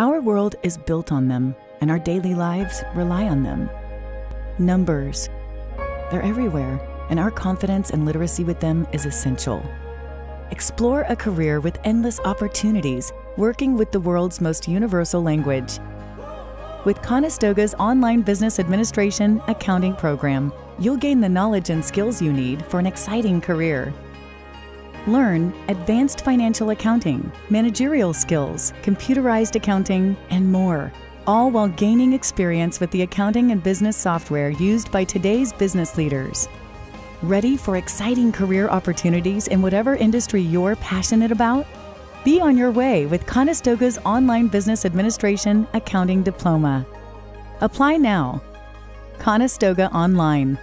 Our world is built on them, and our daily lives rely on them. Numbers. They're everywhere, and our confidence and literacy with them is essential. Explore a career with endless opportunities working with the world's most universal language. With Conestoga's online business administration accounting program, you'll gain the knowledge and skills you need for an exciting career. Learn advanced financial accounting, managerial skills, computerized accounting, and more, all while gaining experience with the accounting and business software used by today's business leaders. Ready for exciting career opportunities in whatever industry you're passionate about? Be on your way with Conestoga's Online Business Administration Accounting Diploma. Apply now. Conestoga Online